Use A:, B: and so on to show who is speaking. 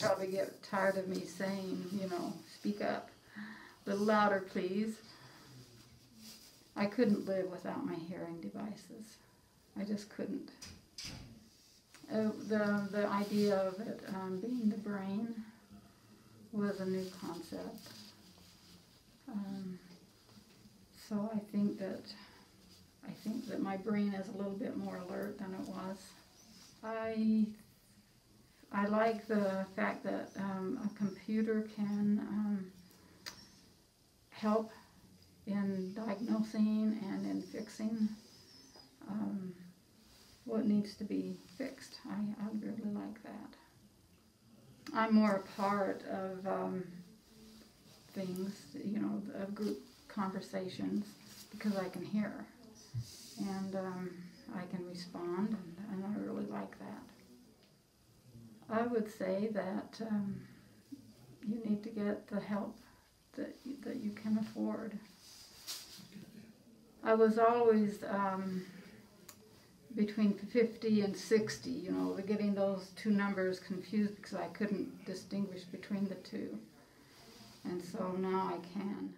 A: probably get tired of me saying, you know, speak up. A little louder, please. I couldn't live without my hearing devices. I just couldn't. Uh, the the idea of it um, being the brain was a new concept. Um, so I think that I think that my brain is a little bit more alert than it was. I I like the fact that um, a computer can um, help in diagnosing and in fixing um, what needs to be fixed. I, I really like that. I'm more a part of um, things, you know, of group conversations because I can hear and um, I can respond, and, and, I really like that. I would say that um, you need to get the help that that you can afford. I was always um, between 50 and 60, you know, getting those two numbers confused because I couldn't distinguish between the two. And so now I can.